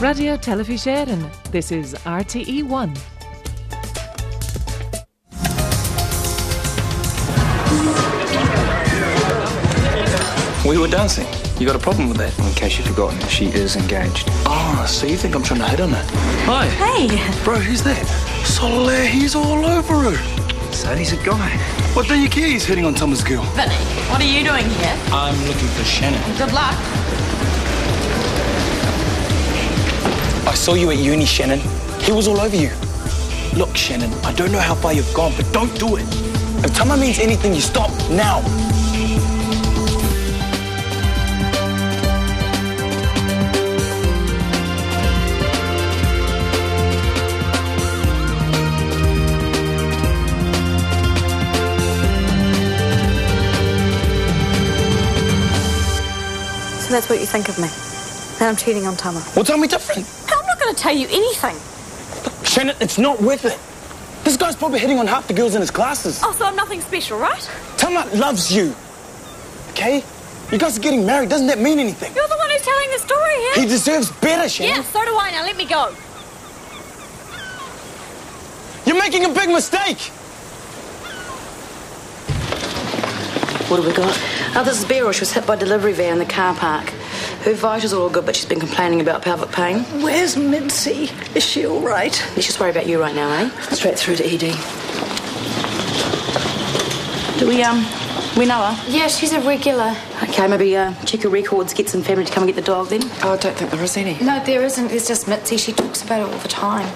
Raidió Teilifís Éireann. This is RTE1. We were dancing. You got a problem with that? In case you've forgotten, she is engaged. Oh, so you think I'm trying to hit on her? Hi. Hey, Bro, who's that? Soler, he's all over her. So he's a guy. What do you care he's hitting on Tama's girl? Vinnie, what are you doing here? I'm looking for Shannon. Good luck. Saw you at uni, Shannon. He was all over you. Look, Shannon, I don't know how far you've gone, but don't do it. If Tama means anything, you stop now. So that's what you think of me. That I'm cheating on Tama. Well, tell me different. I'm not going to tell you anything. Shannon, it's not worth it. This guy's probably hitting on half the girls in his classes. Oh, so I'm nothing special, right? Tama loves you. Okay? You guys are getting married. Doesn't that mean anything? You're the one who's telling the story here. He deserves better, Shannon. yeah, so do I. Now let me go. You're making a big mistake. What have we got? Oh, this is Beryl. She was hit by a delivery van in the car park. Her vitals are all good, but she's been complaining about pelvic pain. Where's Mitzi? Is she all right? Let's just worry about you right now, eh? Straight through to ED. Do we, um, we know her? Yeah, she's a regular. Okay, maybe uh, check her records, get some family to come and get the dog then. Oh, I don't think there is any. No, there isn't. There's just Mitzi. She talks about it all the time.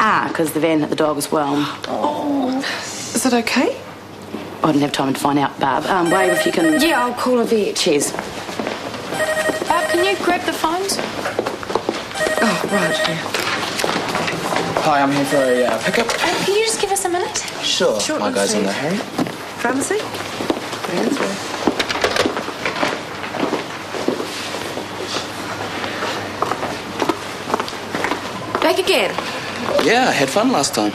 Ah, because the van hit the dog as well. Oh. Is it okay? I didn't have time to find out, Barb. Um, wave if you can. Yeah, I'll call a vet. Cheers. Barb, can you grab the phones? Oh, right. Yeah. Hi, I'm here for a uh, pickup. Uh, can you just give us a minute? Sure. Sure, My guy's let's on the see. hurry. Pharmacy? Back again. Yeah, I had fun last time.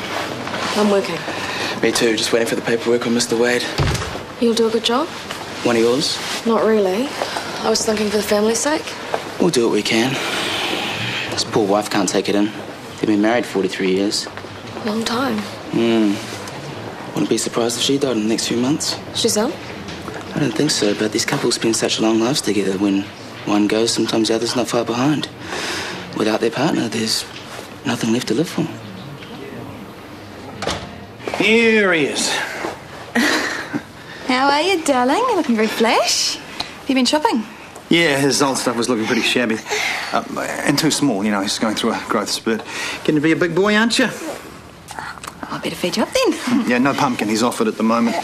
I'm working. Me too. Just waiting for the paperwork on Mr. Wade. You'll do a good job? One of yours? Not really. I was thinking for the family's sake. We'll do what we can. This poor wife can't take it in. They've been married 43 years. Long time. Hmm. Wouldn't be surprised if she died in the next few months. She's ill? I don't think so, but these couples spend such long lives together. When one goes, sometimes the other's not far behind. Without their partner, there's nothing left to live for. Here he is. How are you, darling? You're looking very fresh. Have you been shopping? Yeah, his old stuff was looking pretty shabby. Uh, and too small, you know, he's going through a growth spurt. Getting to be a big boy, aren't you? I better feed you up then. Yeah, no pumpkin, he's offered at the moment.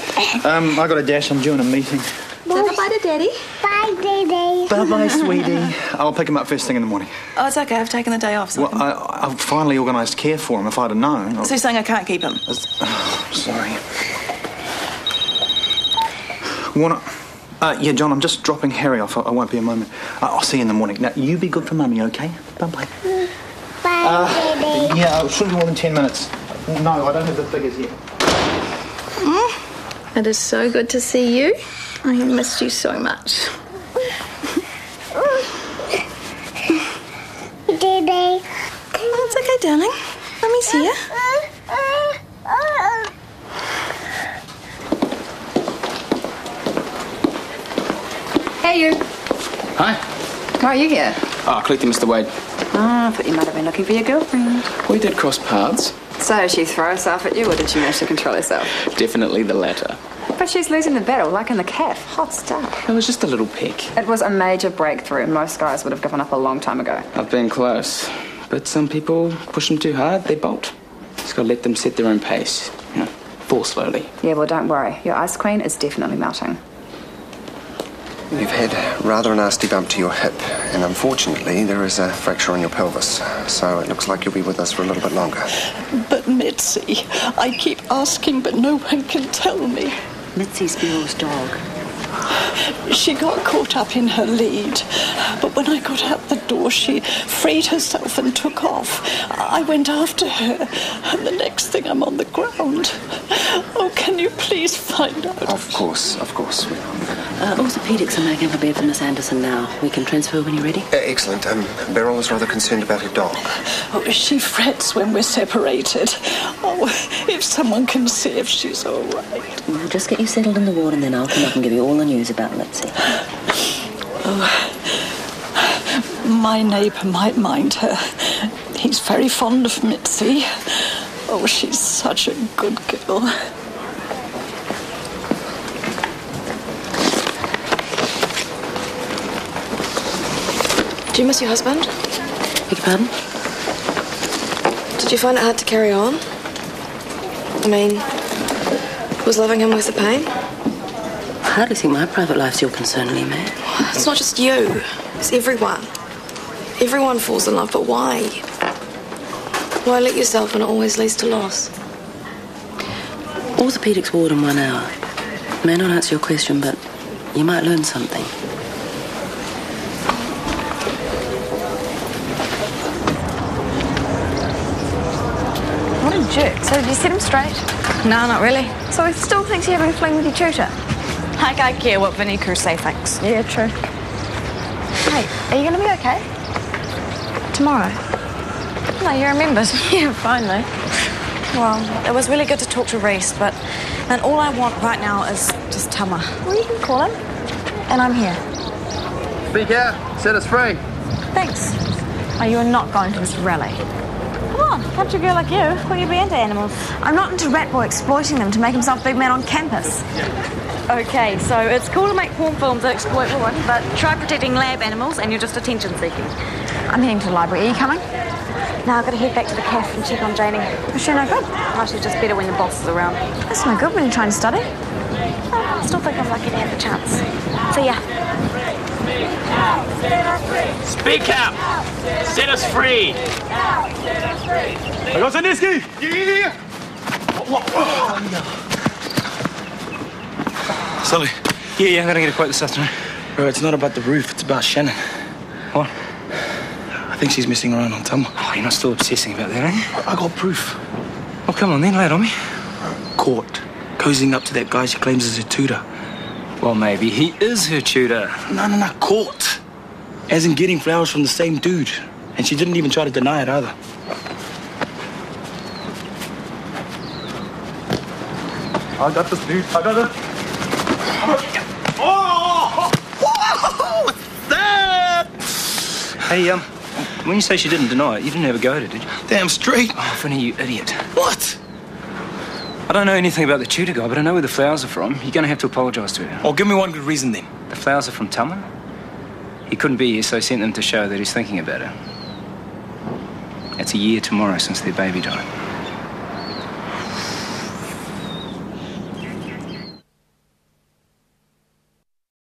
Um, I got a dash, I'm due in a meeting. Say bye to Daddy. Bye, Daddy. Bye bye, sweetie. I'll pick him up first thing in the morning. Oh, it's okay. I've taken the day off. So, Well, I, I've finally organised care for him. If I'd have known. so you're saying I can't keep him? Oh, sorry. Warner. Uh, yeah, John, I'm just dropping Harry off. I, I won't be a moment. Uh, I'll see you in the morning. Now, you be good for Mummy, okay? Bye bye. Bye, Daddy. Yeah, it shouldn't be more than 10 minutes. No, I don't have the figures yet. It is so good to see you. I have missed you so much. Daddy. Oh, it's okay, darling. Mummy's here. Hey, you. Hi. Why are you here? Ah, collecting Mr. Wade. Oh, I thought you might have been looking for your girlfriend. We did cross paths. So, she throw herself at you, or did she manage to control herself? Definitely the latter. But she's losing the battle, like in the calf. Hot stuff. It was just a little peck. It was a major breakthrough. Most guys would have given up a long time ago. I've been close. But some people push them too hard, they bolt. Just gotta let them set their own pace. You know, fall slowly. Yeah, well, don't worry. Your ice queen is definitely melting. You've had rather a nasty bump to your hip, and unfortunately, there is a fracture on your pelvis. So it looks like you'll be with us for a little bit longer. But Mitzi, I keep asking, but no one can tell me. Mitzi's Beryl's dog. She got caught up in her lead, but when I got out the door, she freed herself and took off. I went after her, and the next thing I'm on the ground. Oh, can you please find out? Of course, of course. we will. Uh, orthopedics are making up a bed for Miss Anderson now. We can transfer when you're ready. Uh, excellent. Um, Beryl is rather concerned about her dog. Oh, she frets when we're separated. Oh, if someone can see if she's all right. We'll just get you settled in the ward and then I'll come up and give you all the news about Mitzi. Oh, my neighbour might mind her. He's very fond of Mitzi. Oh, she's such a good girl. Do you miss your husband? Beg your pardon? Did you find it hard to carry on? I mean, was loving him worth the pain? I hardly think my private life's your concern, Lee, man. It's not just you, it's everyone. Everyone falls in love, but why? Why let yourself when it always leads to loss? Orthopedics ward in one hour. May not answer your question, but you might learn something. Jerk. So did you set him straight? No, not really. So he still thinks you're having a fling with your tutor? Like I care what Vinnie Crusay thinks. Yeah, true. Hey, are you going to be okay? Tomorrow? No, you remembered. yeah, finally. Well, it was really good to talk to Reese, but and all I want right now is just Tama. Well, you can call him. And I'm here. Speak out. Set us free. Thanks. Oh, you're not going to this rally. Country girl like you. What you be into animals? I'm not into rat boy exploiting them to make himself big man on campus. Okay, so it's cool to make porn films that exploit women, but try protecting lab animals and you're just attention seeking. I'm heading to the library. Are you coming? No, I've got to head back to the cafe and check on Janie. Is she no good? Oh, she's just better when the boss is around. That's no good when you're trying to study. I still think I'm lucky to have the chance. So yeah. Speak out! Set us free! I got Sandiski! Yeah! Sully. Yeah, yeah, I'm gonna get a quote this afternoon. Bro, it's not about the roof, it's about Shannon. What? I think she's messing around on Tama. Oh, you're not still obsessing about that, are you? I got proof. Well, come on then, lay it on me. Caught. Cozying up to that guy she claims is her tutor. Well, maybe he is her tutor. No, no, no, caught. As in getting flowers from the same dude. And she didn't even try to deny it either. I got this, dude. I got it. Oh! What's that? Hey, um, when you say she didn't deny it, you didn't have a go at it, did you? Damn straight. Oh, Vinnie, you idiot. What? I don't know anything about the tutor guy, but I know where the flowers are from. You're going to have to apologise to her. Oh, give me one good reason then. The flowers are from Tama. He couldn't be here, so he sent them to show that he's thinking about her. It's a year tomorrow since their baby died.